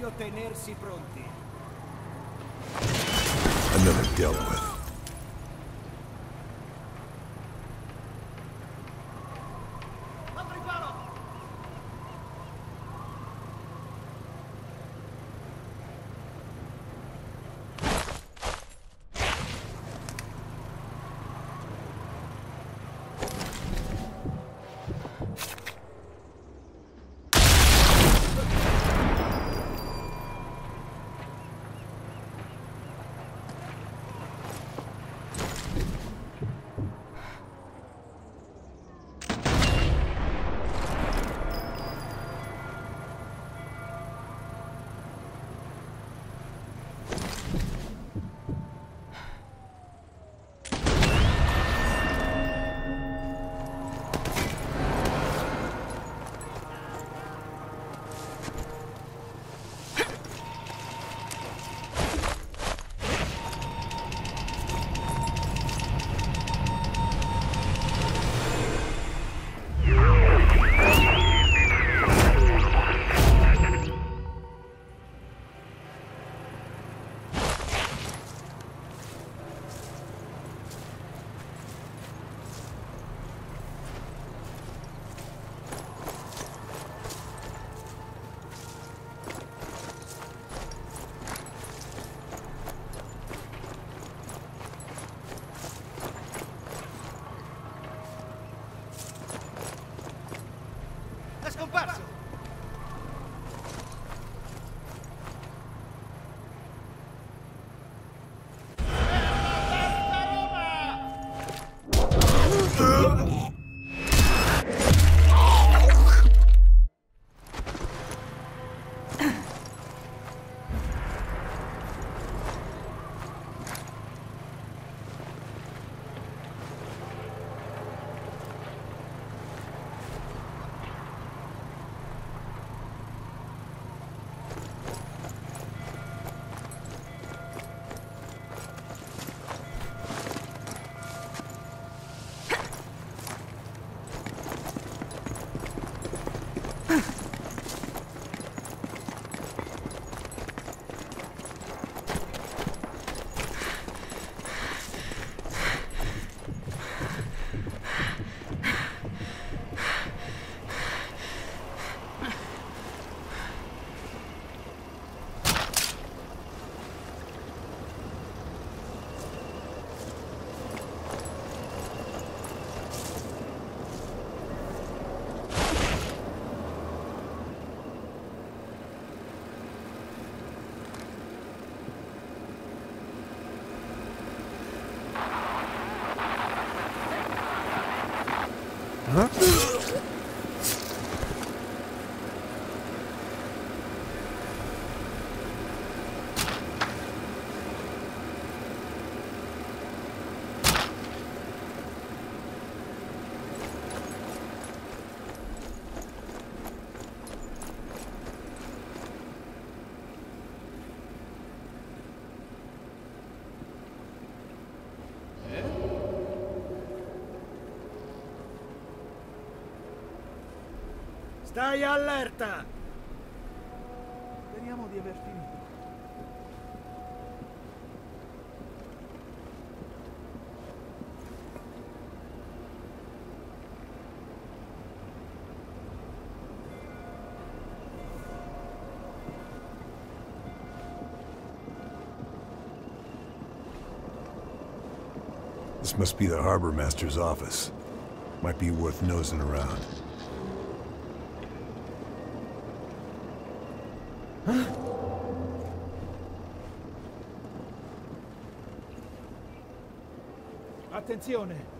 Meglio tenersi pronti. Another dealt with. Stai allerta! Speriamo di aver finito. This must be the harbor master's office. Might be worth nosing around. Attenzione!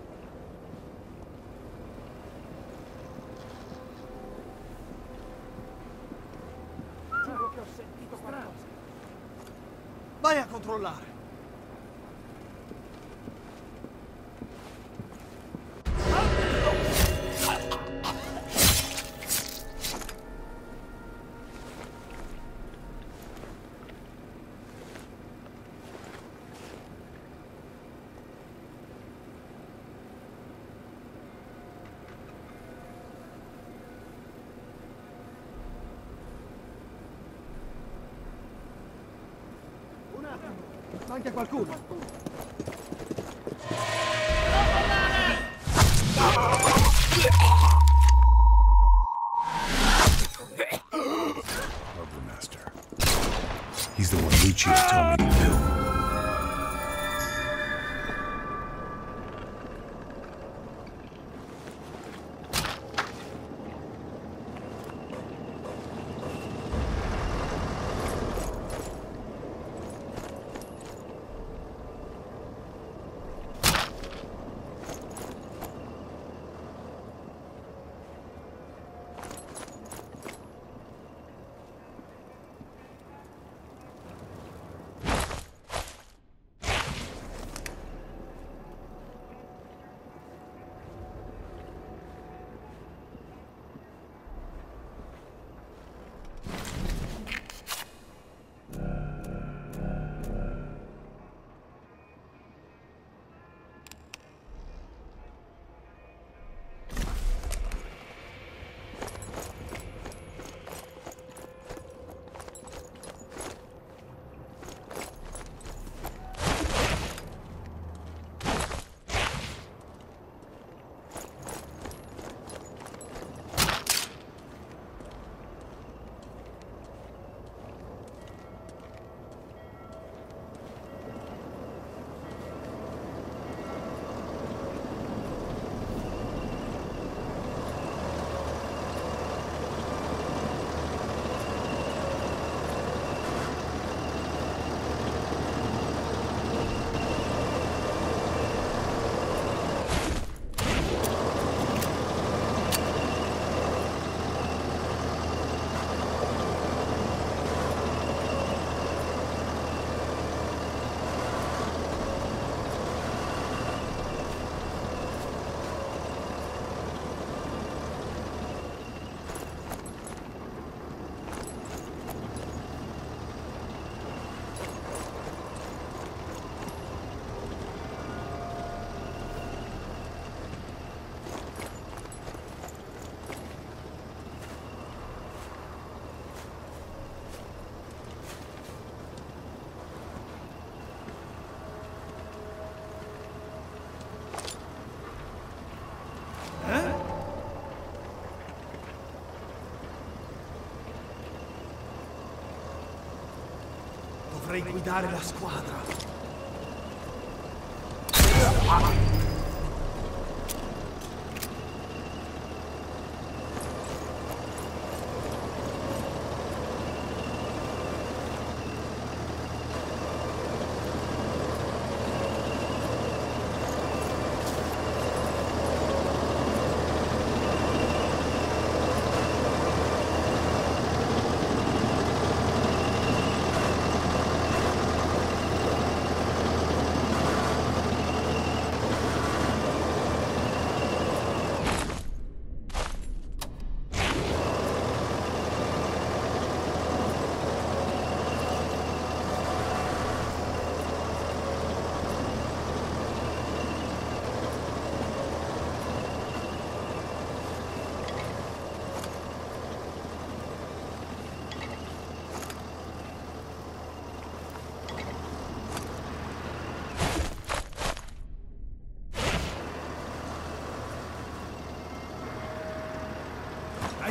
anche qualcuno. Dovrei guidare la squadra.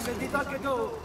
bendito al que tú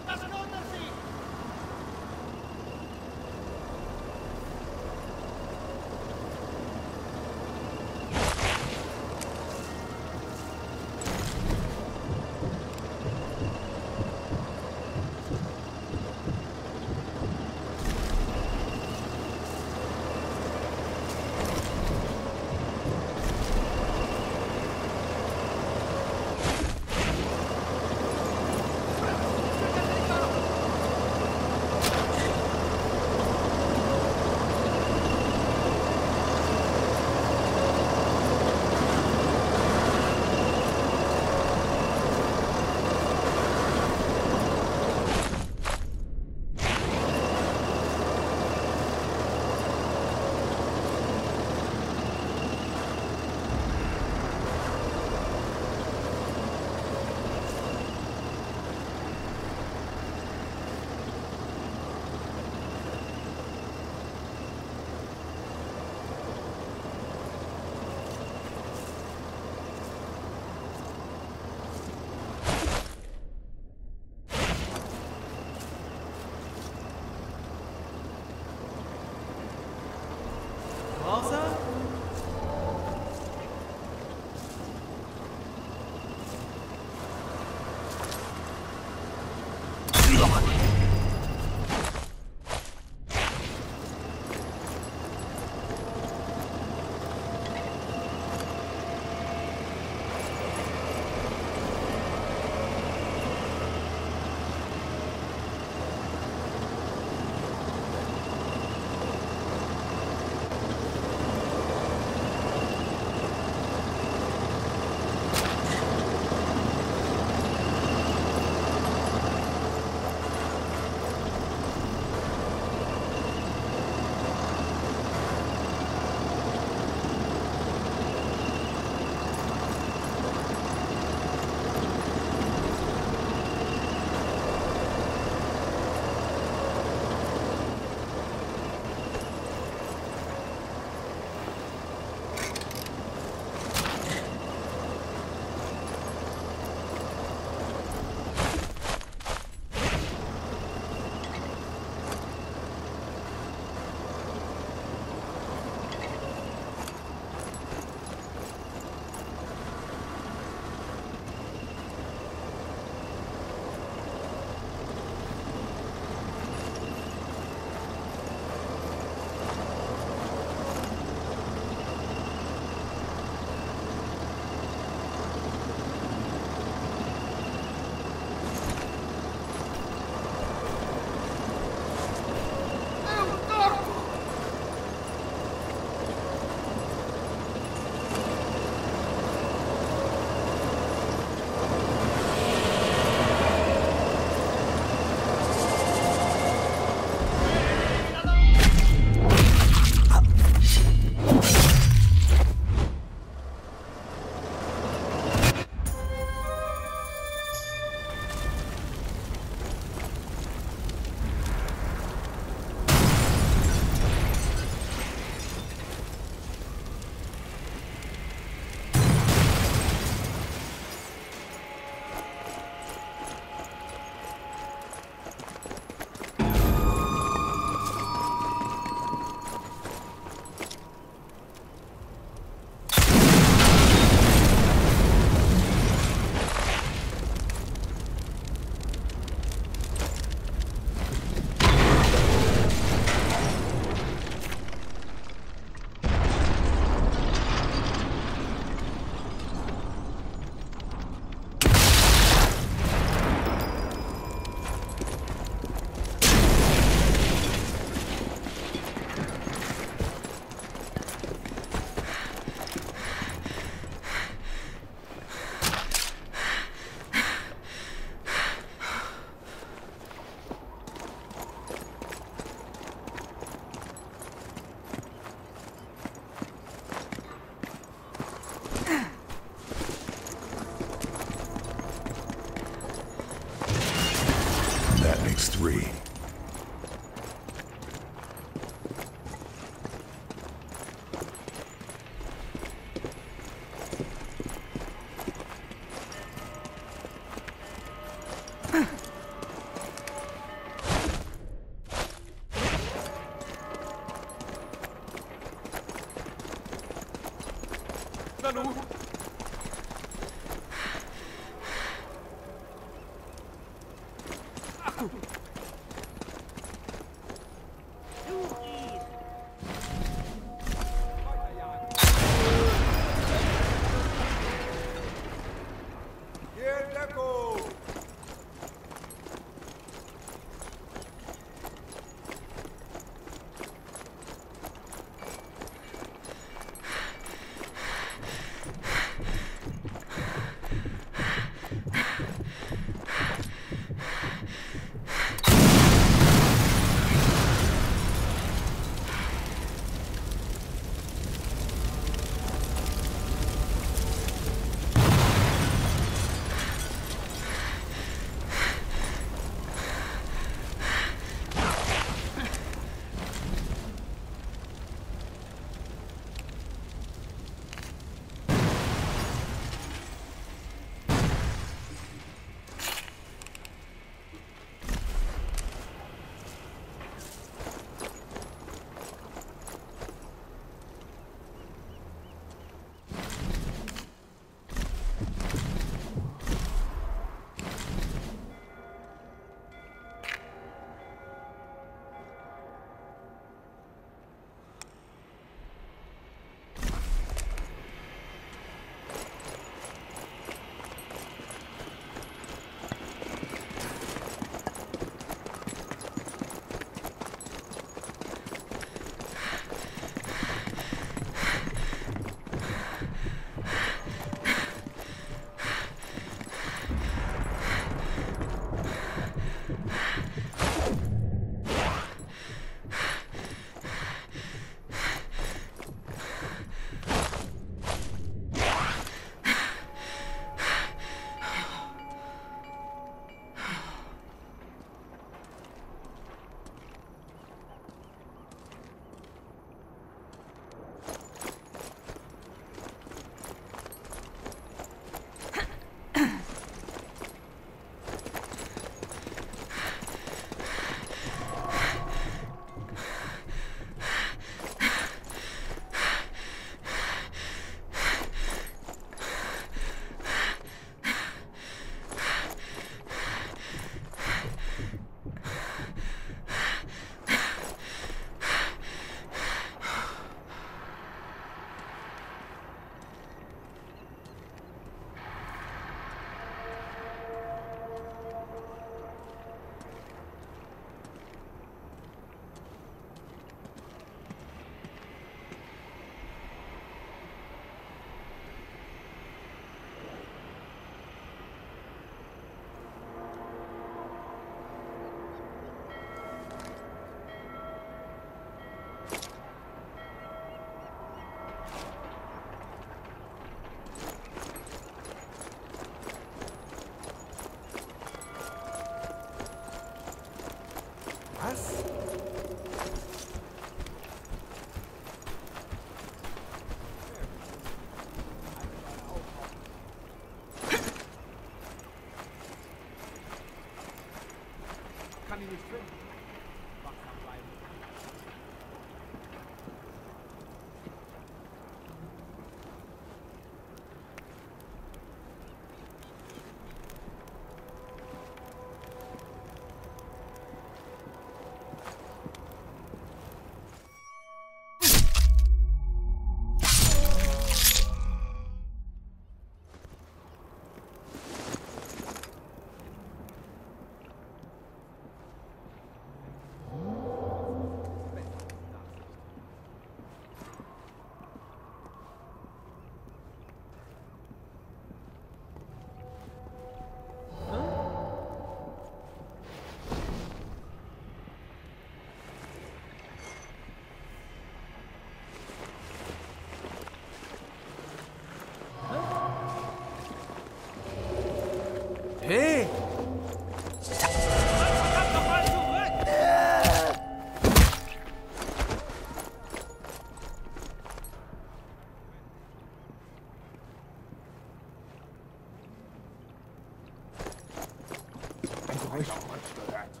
we don't want to that.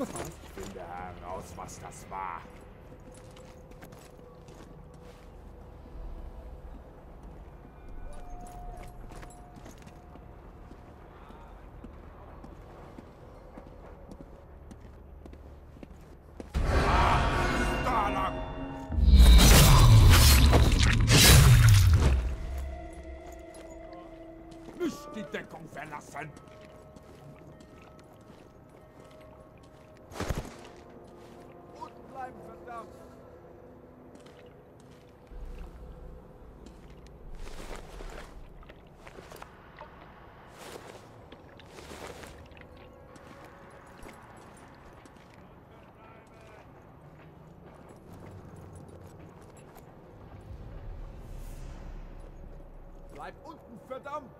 Ich finde heraus, was das war. Bleib unten, verdammt!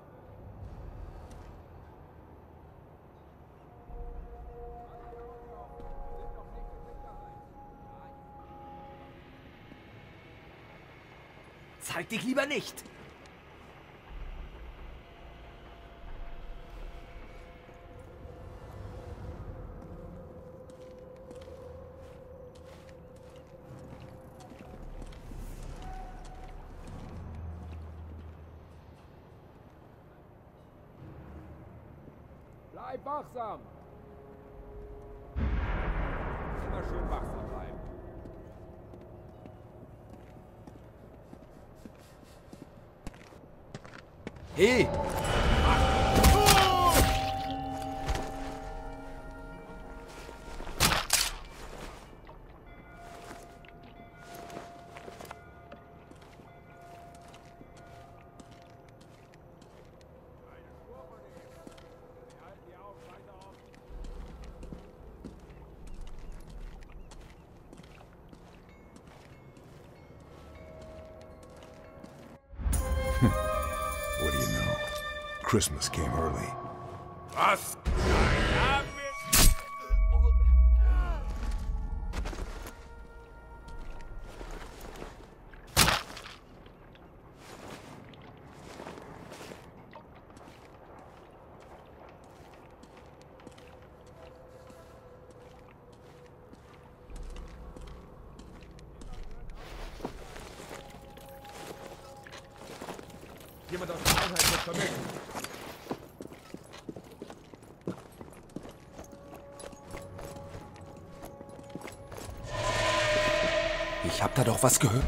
Zeig dich lieber nicht! Bleib wachsam! Immer schön wachsam bleiben. Hey! Christmas came early. Was? Was gehört.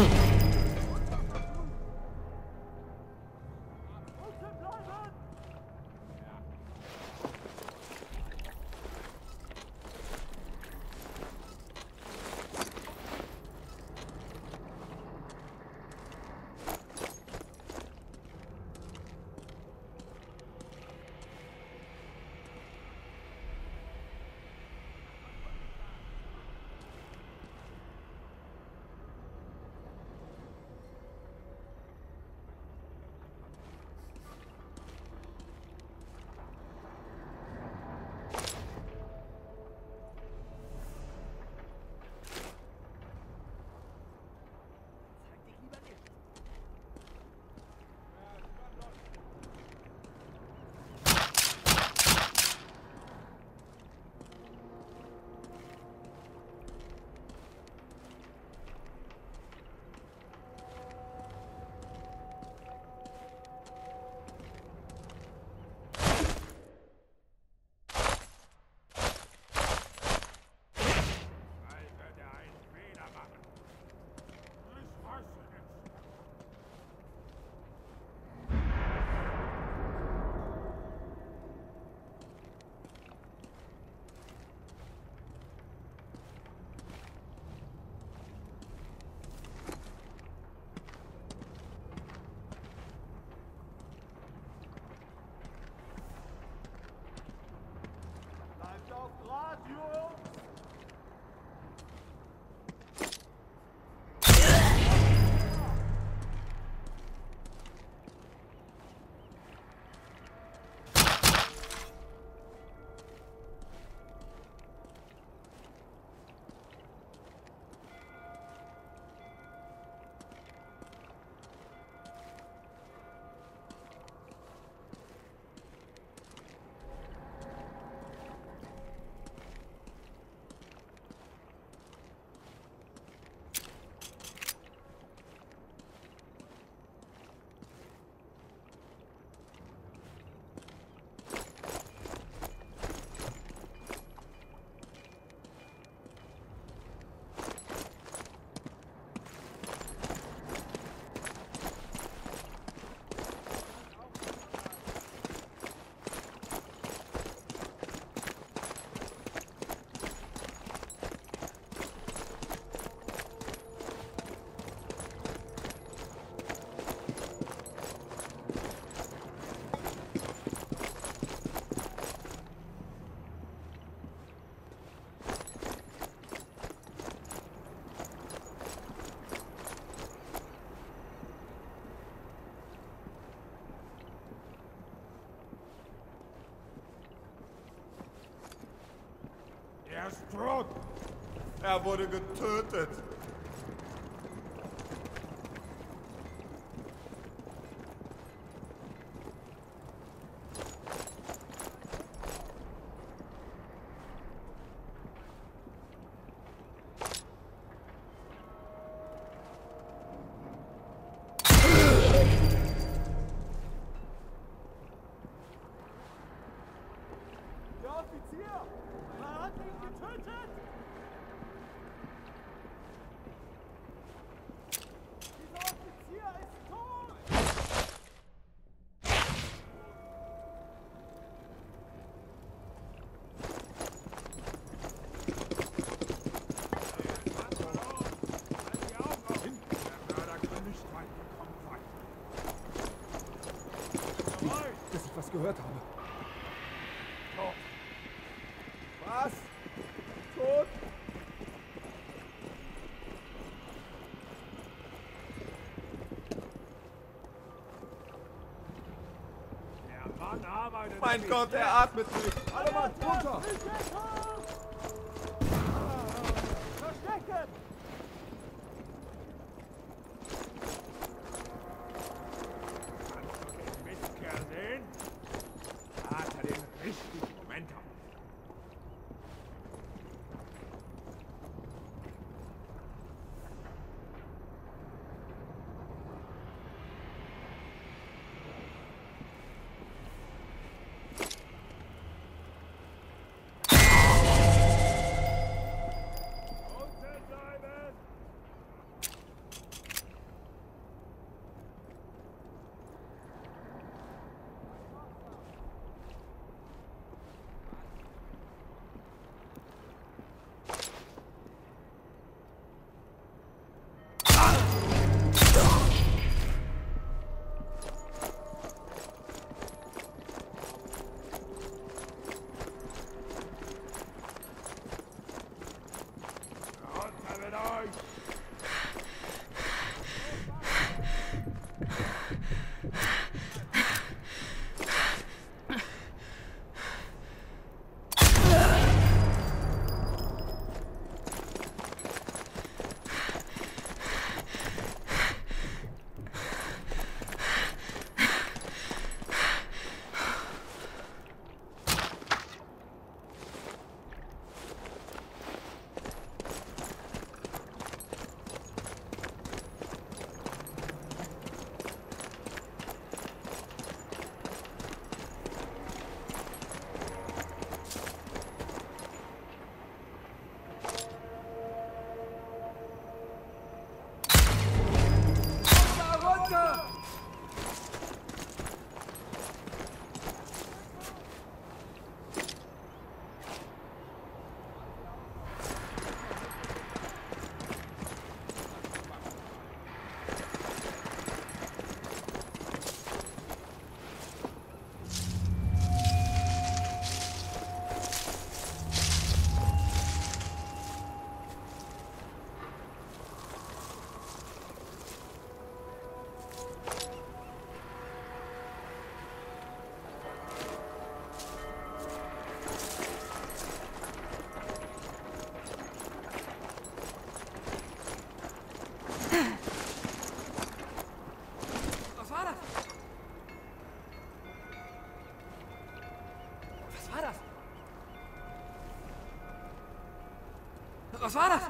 Hmm. Er ist tot. Er wurde getötet. Tötet! Mein Gott, er atmet nicht. Alle Mann, runter! Was war?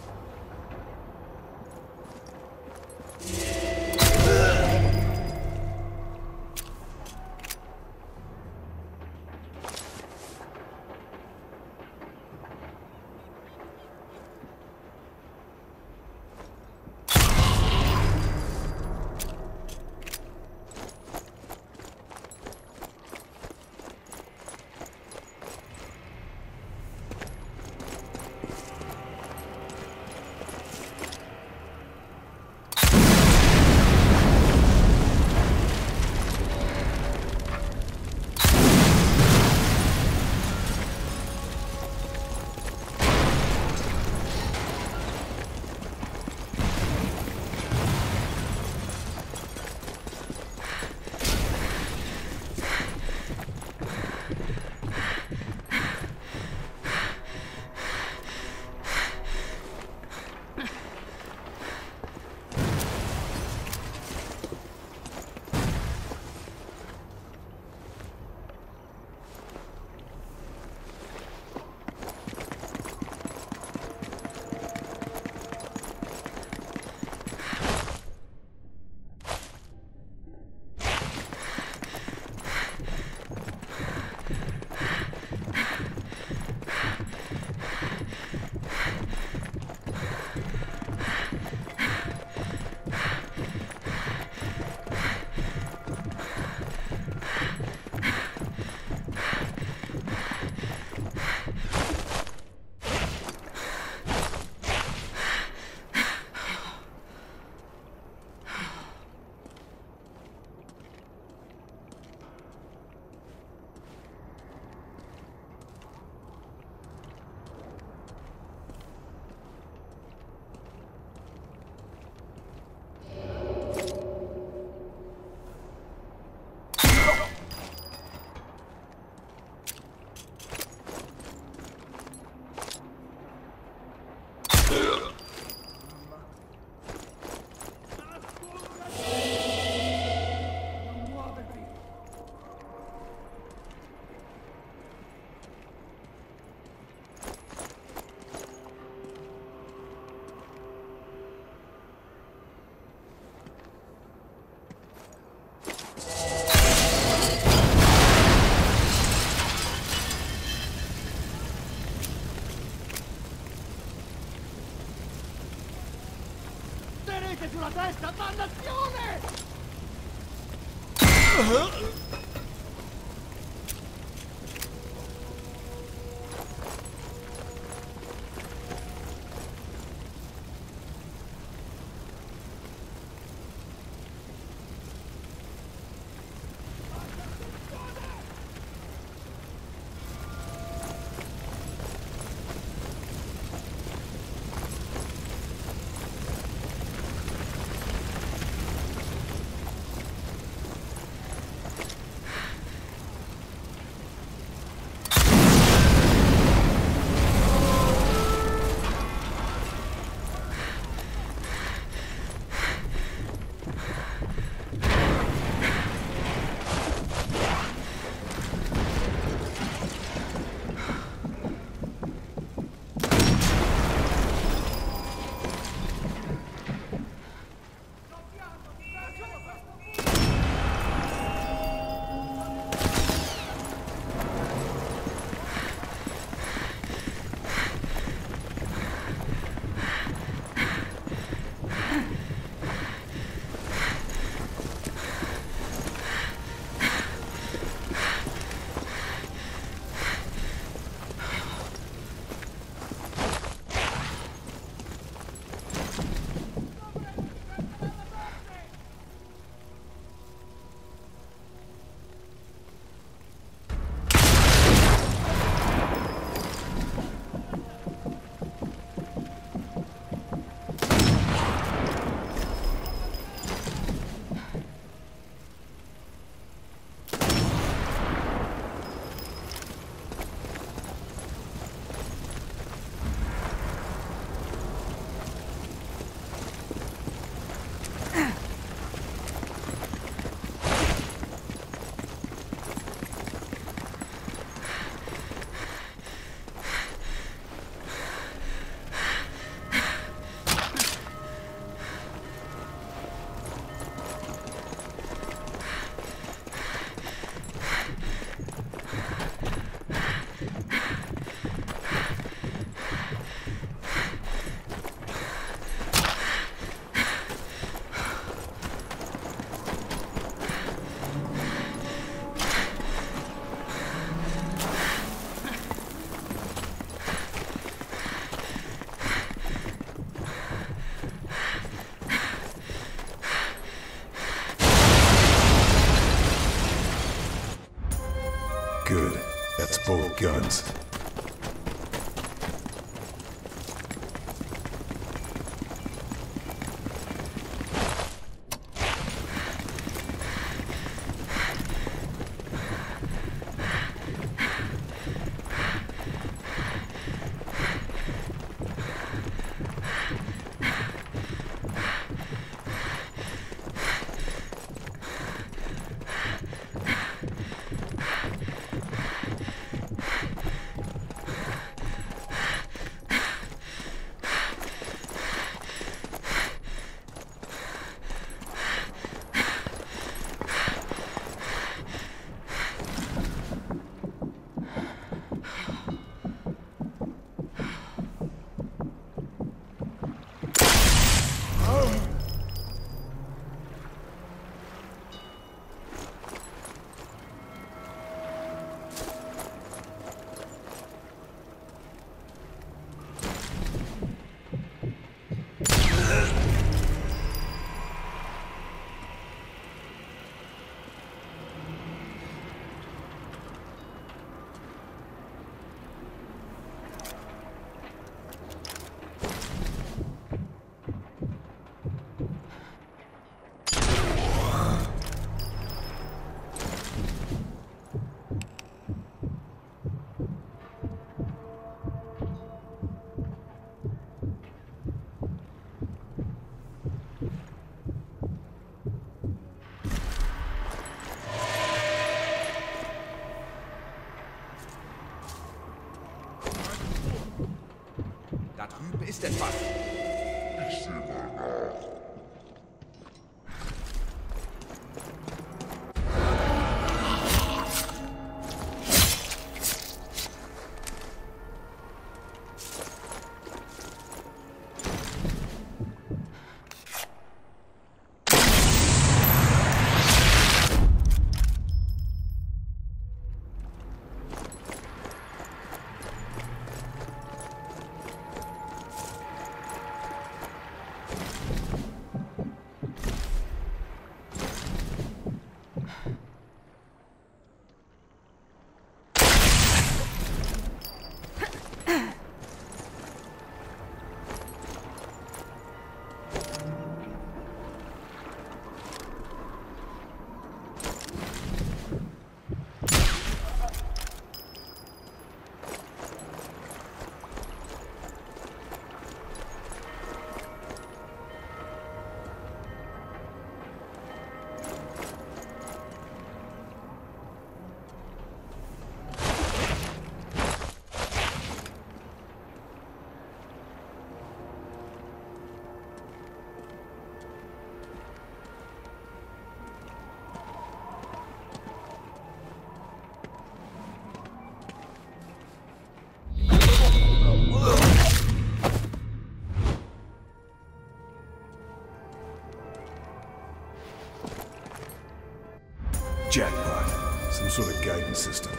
sort of guidance system.